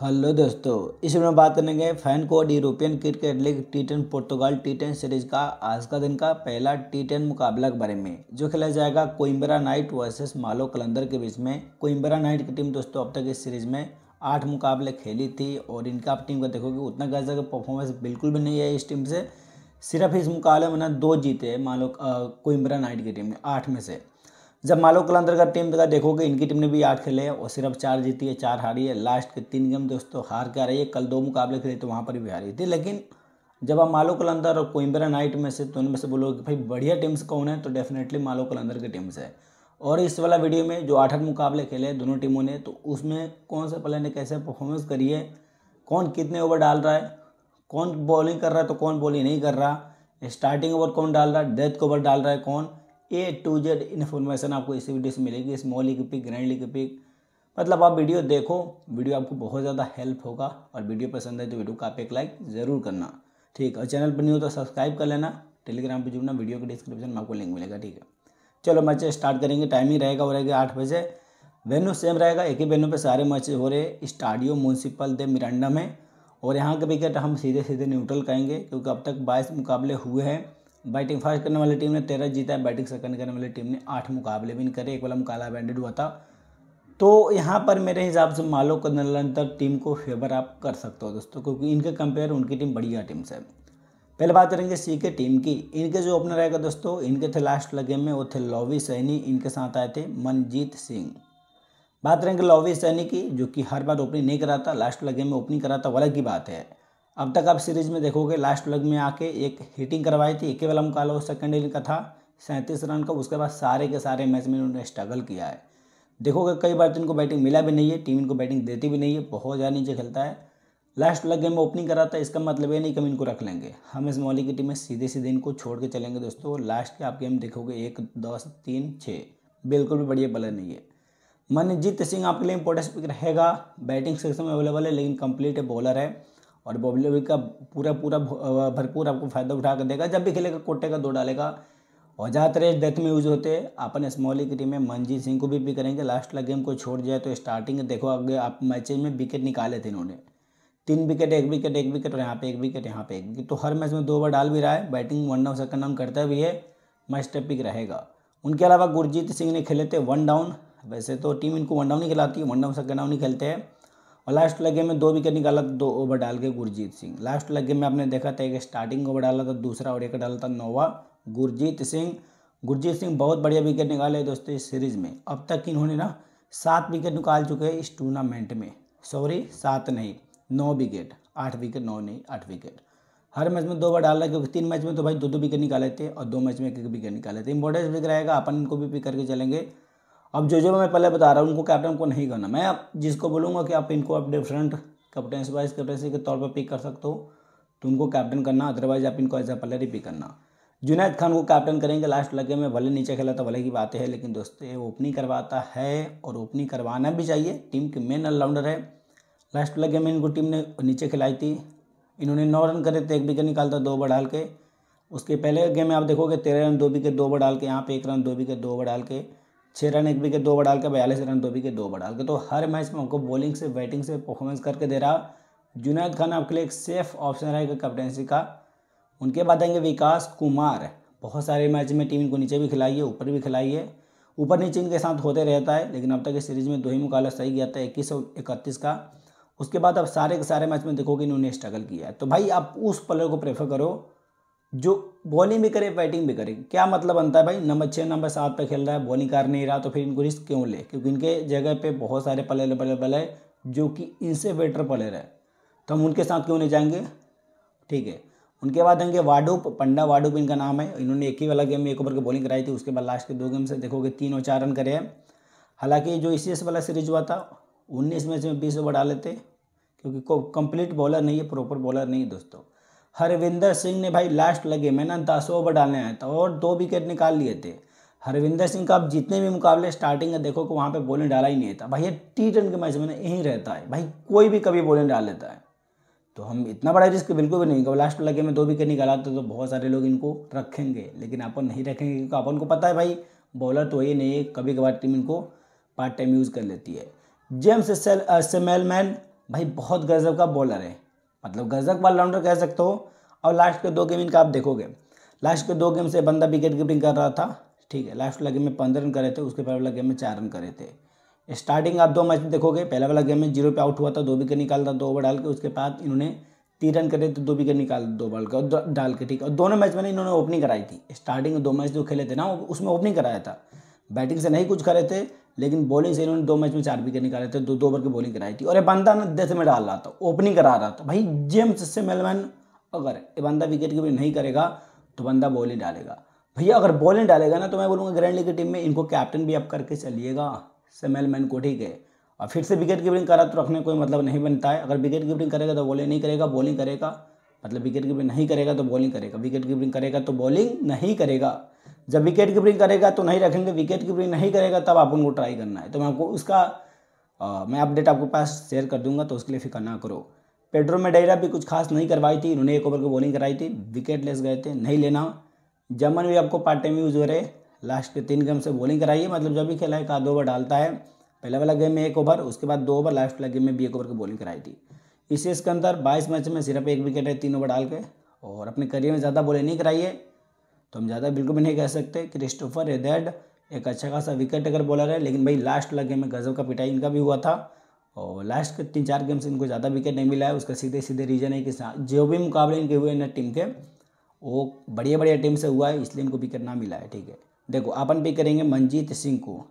Hello दोस्तों, इस video में बात करेंगे fan code European cricket league T ten पुर्तगाल टी टेन सीरीज़ का, आज का दिन का पहला टी टेन मुकाबला के बारे में, जो खेला जाएगा कोइम्बरा नाइट वर्सेस मालो कलंदर के बीच में। कोइम्बरा नाइट की टीम दोस्तों, अब तक इस सीरीज़ में आठ मुकाबले खेली थी और इनका आप टीम का देखोगे, उतना कैसा का परफॉर्मेंस बिल्कुल भी नहीं है इस टीम से, सिर्फ़ इस मुकाबले में ना दो जीते हैं मान लो कोइम्बरा नाइट की टीम ने, आठ में से। जब मालो कलंदर का टीम का देखोगे, इनकी टीम ने भी आठ खेले हैं, और सिर्फ़ चार जीती है, चार हारी है। लास्ट के तीन गेम दोस्तों हार के आ रही है। कल दो मुकाबले खेले तो वहाँ पर भी हारी थी। लेकिन जब आप मालो कलंदर और कोइम्बरा नाइट में से तो उनमें से बोलोगे कि भाई बढ़िया टीम्स कौन है तो डेफिनेटली मालो कलंदर की टीम्स है। और इस वाला वीडियो में जो आठ आठ मुकाबले खेले दोनों टीमों ने तो उसमें कौन से प्लेयर ने कैसे परफॉर्मेंस करी है, कौन कितने ओवर डाल रहा है, कौन बॉलिंग कर रहा है तो कौन बॉलिंग नहीं कर रहा स्टार्टिंग ओवर कौन डाल रहा है डेथ ओवर डाल रहा है कौन ए टू जेड इन्फॉर्मेशन आपको इसी वीडियो से मिलेगी small league pick grand league pick मतलब आप वीडियो देखो वीडियो आपको बहुत ज़्यादा हेल्प होगा और वीडियो पसंद है तो वीडियो को आप एक लाइक ज़रूर करना। ठीक, और चैनल पर नहीं हो तो सब्सक्राइब कर लेना। टेलीग्राम पर जुड़ना वीडियो के डिस्क्रिप्शन में आपको लिंक मिलेगा, ठीक है। चलो मैच स्टार्ट करेंगे टाइमिंग रहेगा, वो रहेगा आठ बजे। वेन्यू सेम रहेगा, एक ही वेन्यू पे सारे मैच हो रहे स्टाडियो म्यूनसिपल दे मिरांडा में। और यहाँ के विकेट हम सीधे सीधे न्यूट्रल कहेंगे क्योंकि अब तक बाईस मुकाबले हुए हैं। बैटिंग फ़र्स्ट करने वाली टीम ने तेरह जीता है, बैटिंग सेकंड करने वाली टीम ने आठ मुकाबले भी करे, एक वाला मुकाबला बैंडेड हुआ था। तो यहाँ पर मेरे हिसाब से मालो को निरंतर टीम को फेवर आप कर सकते हो दोस्तों, क्योंकि इनके कंपेयर उनकी टीम बढ़िया टीम से पहले बात करेंगे सी के टीम की। इनके जो ओपनर रहेगा दोस्तों, इनके थे लास्ट लगे में, वो थे लॉवी सैनी, इनके साथ आए थे मनजीत सिंह। बात करेंगे लॉवी सैनी की, जो कि हर बार ओपनिंग नहीं कराता लास्ट लगे में ओपनिंग कराता वाला की बात है। अब तक आप सीरीज़ में देखोगे लास्ट लग में आके एक हिटिंग करवाई थी एक वाला मुकाबला वो सेकंड इनिंग का था, सैंतीस रन का, उसके बाद सारे के सारे मैच में उन्होंने स्ट्रगल किया है। देखोगे, कई बार तो इनको बैटिंग मिला भी नहीं है टीम इनको बैटिंग देती भी नहीं है, बहुत ज़्यादा नीचे खेलता है। लास्ट लग गेम में ओपनिंग करा था, इसका मतलब ये नहीं कि हम इनको रख लेंगे। हम इस मौली की टीम में सीधे सीधे इनको छोड़ के चलेंगे दोस्तों। लास्ट के आप गेम देखोगे, एक दस तीन छः बिल्कुल भी बढ़िया प्लेयर नहीं है। मनजीत सिंह आपके लिए इंपॉर्टेंट पिक रहेगा। बैटिंग सेक्शन में अवेलेबल है, लेकिन कंप्लीट बॉलर है। और बॉबली का पूरा पूरा भरपूर आपको फ़ायदा उठा कर देगा। जब भी खेलेगा, कोटे का दो डालेगा। और ज़्यादातर डेथ में यूज़ होते। हैं अपन स्मॉली की टीम में मनजीत सिंह को भी भी करेंगे। लास्ट लग गेम को छोड़ जाए तो स्टार्टिंग देखो, आगे आप मैचेज में विकेट निकाले थे इन्होंने। तीन विकेट एक विकेट एक विकेट और यहाँ पे एक विकेट यहाँ पे एक। विकेट तो हर मैच में दो बार डाल भी रहा है। Batting one down second down करता भी है। मैच पिक रहेगा। उनके अलावा गुरजीत सिंह ने खेले थे वन डाउन वैसे तो टीम इनको वन डाउन ही खिलाती है वन डाउन सेकंड डाउन ही खेलते हैं। और लास्ट लगे में दो विकेट निकाला था दो ओवर डाल के गुरजीत सिंह। लास्ट लगे में आपने देखा था एक स्टार्टिंग ओवर डाला था, दूसरा और एक डाला था नोवा गुरजीत सिंह। गुरजीत सिंह बहुत बढ़िया विकेट निकाले दोस्तों इस सीरीज़ में। अब तक इन्होंने ना सात विकेट निकाल चुके हैं इस टूर्नामेंट में। सॉरी सात नहीं, नौ विकेट आठ विकेट नौ नहीं, आठ विकेट हर मैच में दो बार डाल रहा है, क्योंकि तीन मैच में तो भाई दो दो विकेट निकाले थे और दो मैच में एक एक विकेट निकाले थे। इंपॉर्टेंस विकेट रहेगा, अपन इनको भी पिक करके चलेंगे। अब जो जो मैं पहले बता रहा हूँ, उनको कैप्टन को नहीं करना। मैं जिसको बोलूँगा कि आप इनको आप डिफरेंट कैप्टनसी वाइज कैप्टनसी के तौर पर पिक कर सकते हो तो उनको कैप्टन करना अदरवाइज़ आप इनको एज ए प्लेयर ही पिक करना। जुनैद खान को कैप्टन करेंगे लास्ट लगे में, भले नीचे खेला तो भले की बातें है, लेकिन दोस्तों ये ओपनिंग करवाता है और ओपनिंग करवाना भी चाहिए। टीम के मेन ऑलराउंडर है। लास्ट लगे में इनको टीम ने नीचे खिलाई थी। इन्होंने नौ रन करे थे एक विकेट निकालता, दो ओवर डाल के। उसके पहले गेम में आप देखोगे, तेरह रन, दो विकेट दो ओवर डाल के, यहाँ पे एक रन, दो विकेट दो ओवर डाल के। छः रन एक विकेट, दो बढ़ाल के, बयालीस रन, दो विकेट, दो बढ़ाल के। तो हर मैच में उनको बॉलिंग से बैटिंग से परफॉर्मेंस करके दे रहा जुनैद खान आपके लिए एक सेफ़ ऑप्शन रहेगा कैप्टनसी का। उनके बाद आएँगे विकास कुमार। बहुत सारे मैच में टीम इनको नीचे भी खिलाई है ऊपर भी खिलाई है ऊपर नीचे इनके साथ होते रहता है, लेकिन अब तक इस सीरीज़ में दो ही मुकाबला सही गया था, इक्कीस सौ इकतीस का। उसके बाद अब सारे के सारे मैच में देखोगे इन्होंने स्ट्रगल किया है। तो भाई आप उस प्लेयर को प्रेफर करो जो बॉलिंग भी करे बैटिंग भी करे, क्या मतलब बनता है भाई? नंबर छः नंबर सात पे खेल रहा है बॉलिंग कर नहीं रहा तो फिर इनको रिस्क क्यों ले? क्योंकि इनके जगह पे बहुत सारे प्लेयर अवेलेबल है जो कि इनसे बेटर प्लेयर है। तो हम उनके साथ क्यों नहीं जाएँगे? ठीक है। उनके बाद आएँगे वाडुप पंडा वाडुप इनका नाम है। इन्होंने एक ही वाला गेम में एक ओवर की बॉलिंग कराई थी, उसके बाद लास्ट के दो गेम से देखोगे तीन और चार रन करे हैं। हालाँकि जो इसी वाला सीरीज़ हुआ था, उन्नीस में बीस ओवर डाले थे, क्योंकि कंप्लीट बॉलर नहीं है प्रॉपर बॉलर नहीं है दोस्तों। हरविंदर सिंह ने भाई लास्ट लगे मैं ना दस ओवर डालने आया था और दो विकेट निकाल लिए थे। हरविंदर सिंह का अब जितने भी मुकाबले स्टार्टिंग में देखो कि वहाँ पे बॉलिंग डाला ही नहीं था। भाई ये टी टेन के मैच में यहीं रहता है। भाई कोई भी कभी बॉलिंग डाल लेता है। तो हम इतना बड़ा रिस्क बिल्कुल भी नहीं कभी लास्ट लगे में दो विकेट निकाला तो, तो बहुत सारे लोग इनको रखेंगे लेकिन अपन नहीं रखेंगे क्योंकि अपन को पता है भाई बॉलर तो ये नहीं कभी कभार टीम इनको पार्ट टाइम यूज़ कर लेती है। जेम्स सेमेलमैन भाई बहुत गजब का बॉलर है। मतलब गजब का ऑलराउंडर कह सकते हो। और लास्ट के दो गेम इनका आप देखोगे। लास्ट के दो गेम से बंदा विकेट कीपिंग कर रहा था, ठीक है। लास्ट वाला गेम में पंद्रह रन करे थे, उसके पहले वाला गेम में चार रन करे थे। स्टार्टिंग आप दो मैच देखोगे, पहला वाला गेम में ज़ीरो पे आउट हुआ था, दो विकेट निकालता दो ओवर डाल के, उसके बाद इन्होंने तीन रन करे थे, दो विकेट निकाल दो बॉल का डाल के, ठीक और दोनों मैच में इन्होंने ओपनिंग कराई थी। स्टार्टिंग दो मैच जो खेले थे ना उसमें ओपनिंग कराया था। बैटिंग से नहीं कुछ करे थे लेकिन बॉलिंग से इन्होंने दो मैच में चार विकेट निकाले थे, दो दो ओवर की बॉलिंग कराई थी। और ये बंदा ना डेथ में डाल रहा था ओपनिंग करा रहा था। भाई जेम्स से मेलमैन अगर ये बंदा विकेट कीपिंग नहीं करेगा तो बंदा बॉलिंग डालेगा। भैया, अगर बॉलिंग डालेगा ना तो मैं बोलूँगा ग्रैंड लीग की टीम में इनको कैप्टन भी आप करके चलिएगा। सेमेल मैन को ठीक है। और फिर से विकेट कीपिंग करा तो रखने कोई मतलब नहीं बनता है। अगर विकेट कीपिंग करेगा तो बॉलिंग नहीं करेगा बॉलिंग करेगा। मतलब विकेट कीपिंग नहीं करेगा तो बॉलिंग करेगा। विकेट कीपिंग करेगा तो बॉलिंग नहीं करेगा। जब विकेट कीपिंग करेगा तो नहीं रखेंगे विकेट कीपिंग नहीं करेगा तब आप उनको ट्राई करना है। तो मैं आपको उसका आ, मैं अपडेट आपके पास शेयर कर दूँगा तो उसके लिए फ़िक्र ना करो। पेड्रो मेडेरा भी कुछ खास नहीं करवाई थी इन्होंने एक ओवर की बॉलिंग कराई थी विकेट लेस गए थे नहीं लेना। जमन भी आपको पार्ट टाइम यूज़ हो रहे लास्ट के तीन गेम से बॉलिंग कराई है मतलब जब भी खेला है का दो ओवर डालता है। पहले वाला गेम में एक ओवर उसके बाद दो ओवर लास्ट वाला गेम में भी एक ओवर की बॉलिंग कराई थी। इस इसके अंदर बाईस मैच में सिर्फ़ एक विकेट है तीन ओवर डाल के और अपने करियर में ज़्यादा बॉलिंग नहीं कराई है। तो हम ज़्यादा बिल्कुल भी नहीं कह सकते क्रिस्टोफर एडेड एक अच्छा खासा विकेट अगर बॉलर है, लेकिन भाई लास्ट वाला गेम में गजब का पिटाई इनका भी हुआ था और लास्ट के तीन चार गेम से इनको ज़्यादा विकेट नहीं मिला है। उसका सीधे सीधे रीज़न है कि जो भी मुकाबले इनके हुए ना टीम के, वो बढ़िया बढ़िया टीम से हुआ है, इसलिए इनको विकेट ना मिला है, ठीक है। देखो, अपन पिक करेंगे मंजीत सिंह को।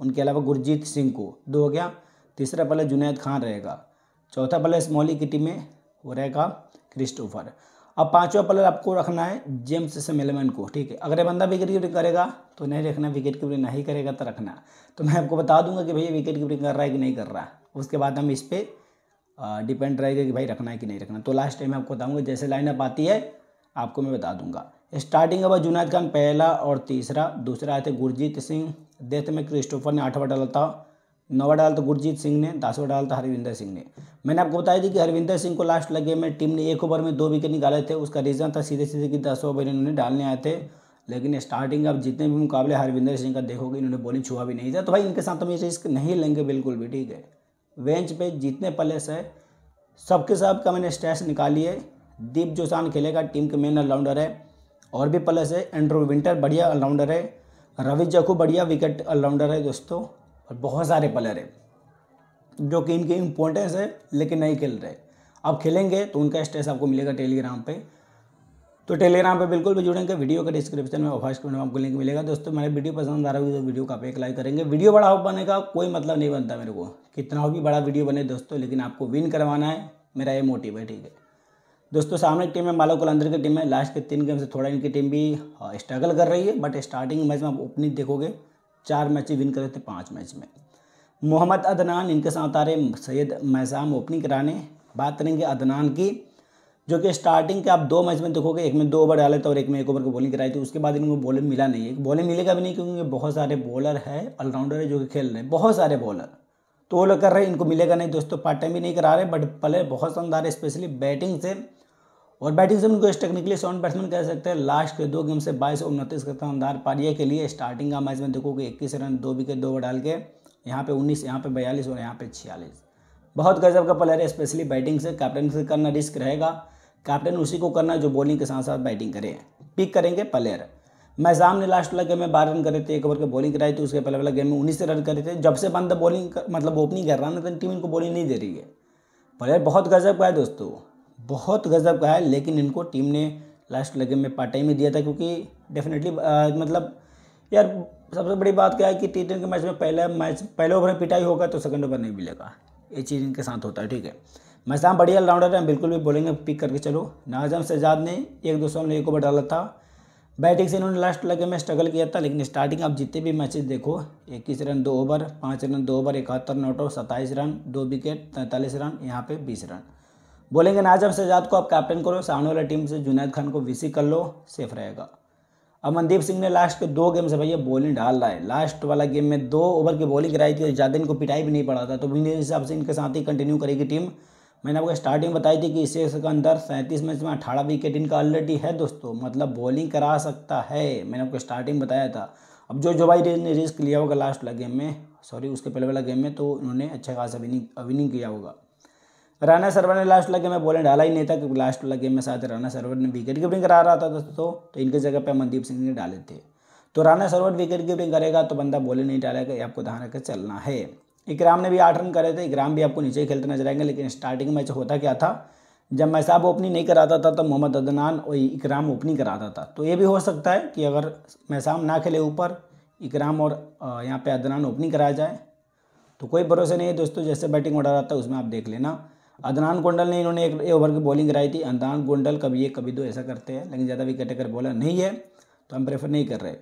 उनके अलावा गुरजीत सिंह को। दो हो गया। तीसरा प्लेयर जुनैद खान रहेगा। चौथा प्लेयर स्मॉली की टीम में वो रहेगा क्रिस्टोफर अब पांचवा प्लेयर आपको रखना है जेम्स से मेलेमन को, ठीक है? अगर ये बंदा विकेट कीपिंग करेगा तो नहीं रखना विकेट कीपिंग नहीं करेगा तो रखना। तो मैं आपको बता दूँगा कि भैया विकेट कीपिंग कर रहा है कि नहीं कर रहा। उसके बाद हम इस पर डिपेंड रहेगा कि भाई रखना है कि नहीं रखना। तो लास्ट टाइम आपको बताऊँगा, जैसे लाइनअप आती है, आपको मैं बता दूँगा। स्टार्टिंग अब जुनैद खान पहला और तीसरा, दूसरा आए थे गुरजीत सिंह डेथ में क्रिस्टोफर ने आठवा डाला था। नौवा डाला तो गुरजीत सिंह ने दसवा डाला था हरविंदर सिंह ने। मैंने आपको बताया थी कि हरविंदर सिंह को लास्ट लगे में टीम ने एक ओवर में दो विकेट निकाले थे, उसका रीज़न था सीधे सीधे कि दस ओवर इन्होंने डालने आए थे। लेकिन स्टार्टिंग अब जितने भी मुकाबले हरविंदर सिंह का देखोगे, इन्होंने बॉलिंग छुआ भी नहीं था। तो भाई, इनके साथ हम ये रिस्क नहीं लेंगे बिल्कुल भी, ठीक है? वेंच पे जितने प्लेयर्स है, सबके सब का मैंने स्टैश निकाली है दीप जोसान खेलेगा टीम के मेन ऑलराउंडर है। और भी प्लेयर्स है एंड्रो विंटर बढ़िया ऑलराउंडर है। रवि जखू बढ़िया विकेट ऑलराउंडर है दोस्तों। और बहुत सारे प्लेयर हैं, जो कि इनकी इम्पोर्टेंस है, लेकिन नहीं खेल रहे। अब खेलेंगे तो उनका स्टेस आपको मिलेगा टेलीग्राम पे। तो टेलीग्राम पे बिल्कुल भी जुड़ेंगे वीडियो का डिस्क्रिप्शन में फ़र्स्ट में आपको लिंक मिलेगा। दोस्तों, मेरे वीडियो पसंद आ रहा होगी तो वीडियो का एक लाइक करेंगे। वीडियो बड़ा हो पाने का कोई मतलब नहीं बनता मेरे को। कितना भी बड़ा वीडियो बने दोस्तों, लेकिन आपको विन करवाना है, मेरा ये मोटिव है। ठीक है दोस्तों, सामने की टीम है मालो कलंदर की टीम है। लास्ट के तीन गेम से थोड़ा इनकी टीम भी स्ट्रगल कर रही है बट स्टार्टिंग मैच में आप ओपनिंग देखोगे। चार मैच विन करे थे, पाँच मैच में। मोहम्मद अदनान, इनके साथ आ रहे सैयद मैसाम ओपनिंग कराने। बात करेंगे अदनान की, जो कि स्टार्टिंग के आप दो मैच में देखोगे, एक में दो ओवर डाले थे और एक में एक ओवर की बॉलिंग कराई थी। उसके बाद इनको बॉलिंग मिला नहीं। है बॉलिंग मिलेगा भी नहीं क्योंकि बहुत सारे बॉलर है ऑलराउंडर है जो कि खेल रहे हैं। बहुत सारे बॉलर तो वो लोग कर रहे हैं, इनको मिलेगा नहीं। दोस्तों पार्ट टाइम भी नहीं करा रहे बट प्लेयर बहुत शानदार है स्पेशली बैटिंग से। और बैटिंग से उनको इस टेक्निकली साउंड बैट्समैन कह सकते हैं। लास्ट के दो गेम से बाईस उनतीस का शानदार पारिया के लिए स्टार्टिंग का मैच में देखोगे इक्कीस रन, दो विकेट दो डाल के यहाँ पे उन्नीस, यहाँ पे बयालीस और यहाँ पे छियालीस। बहुत गजब का प्लेयर है स्पेशली बैटिंग से। कैप्टन से करना रिस्क रहेगा। कैप्टन उसी को करना जो बॉलिंग के साथ साथ बैटिंग करे। पिक करेंगे प्लेयर मैजाम ने लास्ट वाला गेम में बारह रन करे थे, एक ओवर के बॉलिंग कराई थी, उसके पहले वाला गेम में उन्नीस रन करे थे। जब से बंदा बॉलिंग मतलब ओपनिंग कर रहा ना तो टीम इनको बॉलिंग नहीं दे रही है। प्लेयर बहुत गजब का है दोस्तों। बहुत गजब का है, लेकिन इनको टीम ने लास्ट लगे में पार्ट टाइम ही दिया था, क्योंकि डेफिनेटली मतलब यार, सबसे बड़ी बात क्या है कि टी के मैच में पहले मैच पहले ओवर में पिटाई होगा तो सेकंड ओवर नहीं मिलेगा। ये चीज़ इनके साथ होता है, ठीक है। मैसाम बढ़िया राउंडर है बिल्कुल भी बोलेंगे पिक करके चलो। नाजम शहजाद ने एक दूसरों ने एक ओवर डाला था। बैटिंग से इन्होंने लास्ट लगे में स्ट्रगल किया था, लेकिन स्टार्टिंग आप जितने भी मैचेस देखो, इक्कीस रन, दो ओवर पाँच रन, दो ओवर इकहत्तर नोट आउट सत्ताईस रन, दो विकेट तैंतालीस रन, यहाँ पे बीस रन। बोलेंगे नाजम शहजाद को आप कैप्टन करो, सामने वाले टीम से जुनैद खान को वीसी कर लो सेफ़ रहेगा। अब मनदीप सिंह ने लास्ट के दो गेम से भैया बॉलिंग डाल रहा है लास्ट वाला गेम में दो ओवर की बॉलिंग कराई थी और ज़्यादा इनको पिटाई भी नहीं पड़ा था। तो मेरे हिसाब से इनके साथ ही कंटिन्यू करेगी टीम मैंने आपको स्टार्टिंग बताई थी कि इस के अंदर सैंतीस मैच में अठारह विकेट इनका ऑलरेडी है दोस्तों। मतलब बॉलिंग करा सकता है, मैंने आपको स्टार्टिंग बताया था। अब जो जो भाई ने रिस्क लिया होगा लास्ट वाला गेम में सॉरी उसके पहले वाला गेम में तो उन्होंने अच्छा खासा विनिंग विनिंग किया होगा। राना सरवर ने लास्ट वाला गेम में बॉलिंग डाला ही नहीं था क्योंकि लास्ट वाला गेम में शायद राना सरवर ने विकेट कीपिंग करा रहा था दोस्तों तो इनके जगह पे मनदीप सिंह ने डाले थे। तो राना सरवर विकेट कीपिंग करेगा तो बंदा बॉलिंग नहीं डालेगा ये आपको ध्यान रखकर चलना है। इकराम ने भी आठ रन करे थे, इकराम भी आपको नीचे खेलते नज़र आएँगे, लेकिन स्टार्टिंग मैच होता क्या था? जब मैसाब ओपनिंग नहीं कराता था तो मोहम्मद अदनान और इकराम ओपनिंग कराता था। तो ये भी हो सकता है कि अगर मैसाम ना खेले ऊपर, इकराम और यहाँ पे अदनान ओपनिंग कराया जाए। तो कोई भरोसा नहीं है दोस्तों, जैसे बैटिंग ऑर्डर आता है, उसमें आप देख लेना। अदनान गोंडल ने इन्होंने एक ओवर की बॉलिंग कराई थी। अदनान गोंडल कभी एक कभी दो ऐसा करते हैं, लेकिन ज़्यादा विकेट टेकर बॉलर नहीं है तो हम प्रेफर नहीं कर रहे।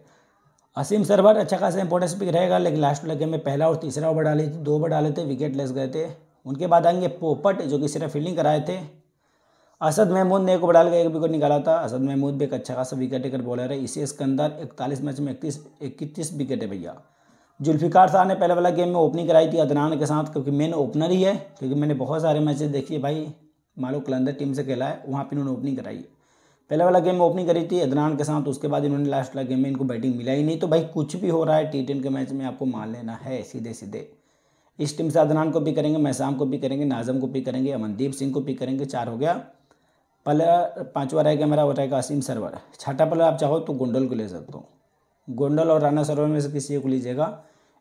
असीम सरवर अच्छा खासा इंपॉर्टेंस पिक रहेगा, लेकिन लास्ट लगे में पहला और तीसरा ओवर डाले थी दो ओवर डाले थे विकेट लेस गए थे। उनके बाद आएँगे पोपट, जो कि सिर्फ़ फील्डिंग कराए थे। असद महमूद ने एक ओवर डाल के एक विकेट निकाला था। असद महमूद भी एक अच्छा खासा विकेट टेकर बॉलर है। इसी इसके अंदर इकतालीस मैच में इकतीस इकतीस विकेट है भैया। जुल्फ़िकार शाह ने पहले वाला गेम में ओपनिंग कराई थी अदनान के साथ, क्योंकि मेन ओपनर ही है, क्योंकि मैंने बहुत सारे मैचेस देखिए भाई। मालो कलंदर टीम से खेला है, वहाँ पर इन्होंने ओपनिंग कराई। है पहले वाला गेम में ओपनिंग करी थी अदनान के साथ, उसके बाद इन्होंने लास्ट वाला गेम में इनको बैटिंग मिला ही नहीं। तो भाई कुछ भी हो रहा है टी के मैच में आपको मान लेना है सीधे सीधे इस टीम से अदनान को भी करेंगे मैसाम को भी करेंगे, नाजम को भी करेंगे, अमनदीप सिंह को भी करेंगे, चार हो गया। पहले, पाँचवा रहेगा मेरा, वो रहेगा असीम सरवर। छठा पहले आप चाहो तो गुंडल को ले सकते हो। गोंडल और राना सरोवर में से किसी को लीजिएगा।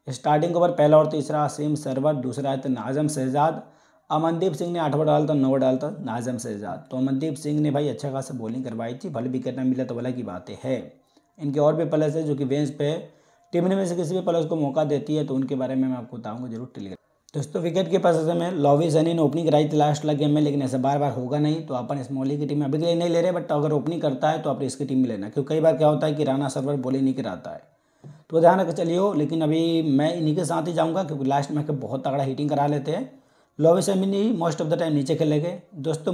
स्टार्टिंग ओवर पहला और तीसरा असीम सरवर, दूसरा है तो नाजम शहजाद। अमनदीप सिंह ने आठवा डाल था, नौ डाल था, नाजम शहजाद। तो अमनदीप सिंह ने भाई अच्छा खासा बॉलिंग करवाई थी, भले विकेट ना मिला तो भला की बातें है। इनके और भी प्लस है जो कि बेंच पे टीम में से किसी भी प्लस को मौका देती है तो उनके बारे में मैं आपको बताऊँगा, ज़रूर टेलीग्राम दोस्तों, विकेट के पास में लॉवी सनी ने ओपनिंग कराई थी लास्ट वाला गेम में, लेकिन ऐसा बार बार होगा नहीं तो अपन इस स्मॉली की टीम में अभी के लिए नहीं ले रहे बट अगर ओपनिंग करता है तो आप इसकी टीम में लेना। क्योंकि कई बार क्या होता है कि राना सरवर बॉलिंग नहीं कराता है। तो ध्यान रख चलिए लेकिन अभी मैं इन्हीं के साथ ही जाऊँगा, क्योंकि लास्ट में बहुत तगड़ा हीटिंग करा लेते हैं। लोवी सेमिनी मोस्ट ऑफ़ द टाइम नीचे खेलेंगे दोस्तों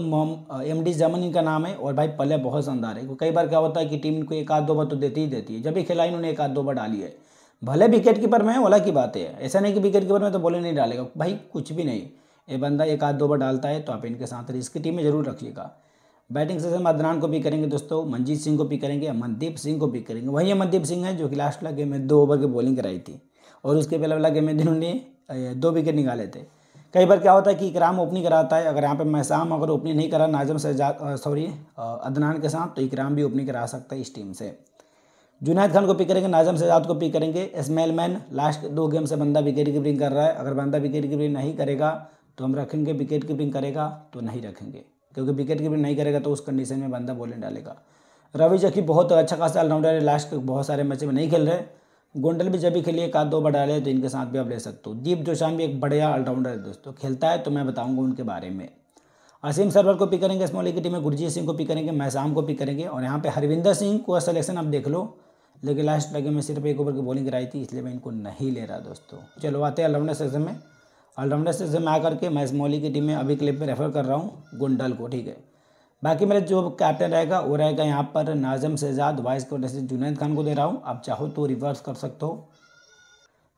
एम डी जमन इनका नाम है, और भाई पले बहुत शानदार है। कई बार क्या होता है कि टीम को एक आध दो बार तो देती ही देती है। जब भी खेला, इन्होंने एक आध दो बार डाली है। भले विकेट कीपर में है, ओला की बात है। ऐसा नहीं कि विकेट कीपर में तो बोले नहीं डालेगा। भाई, कुछ भी नहीं। ये बंदा एक आध दो बार डालता है तो आप इनके साथ इसकी टीम में ज़रूर रखिएगा। बैटिंग सेशन में अदनान को भी करेंगे दोस्तों, मनजीत सिंह को भी करेंगे अमनदीप सिंह को भी करेंगे। वही अमनदीप सिंह है, जो कि लास्ट वाला गेम में दो ओवर की बॉलिंग कराई थी। और उसके पहले वाला गेम में जिन्होंने दो विकेट निकाले थे। कई बार क्या होता है कि इकराम ओपनिंग कराता है, अगर यहाँ पे मैसाम अगर ओपनिंग नहीं करा, नाजम शहजाद सॉरी अदनान के साथ तो इकराम भी ओपनिंग करा सकता है इस टीम से। जुनैद खान को पिक करेंगे, नाजम शहजाद को पिक करेंगे। इसमेल मैन लास्ट दो गेम से बंदा विकेट कीपिंग कर रहा है। अगर बंदा विकेट कीपिंग नहीं करेगा तो हम रखेंगे विकेट कीपिंग करेगा तो नहीं रखेंगे। क्योंकि विकेट कीपिंग नहीं करेगा तो उस कंडीशन में बंदा बॉलिंग डालेगा। रवि जखी बहुत अच्छा खासा ऑलराउंडर है। लास्ट बहुत सारे मैच में नहीं खेल रहे। गोंडल भी जब भी खेलिए, एक आध दो बार डाले तो इनके साथ भी आप ले सकते हो। दीप जोशान भी एक बढ़िया ऑलराउंडर है दोस्तों। खेलता है तो मैं बताऊँगा उनके बारे में। असीम सरवर को पिक करेंगे स्मॉली की टीम में। गुरजीत सिंह को पिक करेंगे, मैसाम को पिक करेंगे। और यहाँ पे हरविंदर सिंह को सिलेक्शन आप देख लो। लेकिन लास्ट लगे में सिर्फ़ एक ओवर की बॉलिंग कराई थी, इसलिए मैं इनको नहीं ले रहा दोस्तों। चलो आते हैं ऑलराउंडर सेक्शन में। ऑलराउंडर सेक्शन में आकर के मैं स्मॉली की टीम में अभी क्लिप में रेफर कर रहा हूँ गुंडल को, ठीक है? बाकी मेरा जो कैप्टन रहेगा, वो रहेगा यहाँ पर नाजम शहजाद वाइस कैप्टन जुनैद खान को दे रहा हूँ। आप चाहो तो रिवर्स कर सकते हो।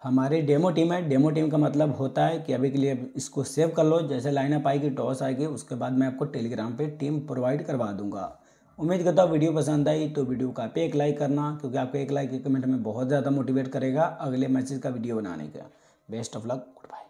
हमारी डेमो टीम है। डेमो टीम का मतलब होता है कि अभी के लिए इसको सेव कर लो। जैसे लाइनअप आएगी टॉस आएगी, उसके बाद मैं आपको टेलीग्राम पे टीम प्रोवाइड करवा दूँगा। उम्मीद करता हूँ वीडियो पसंद आई तो वीडियो का पे एक लाइक करना, क्योंकि आपको एक लाइक एक कमेंट में बहुत ज़्यादा मोटिवेट करेगा अगले मैसेज का वीडियो बनाने का। Best of luck good bye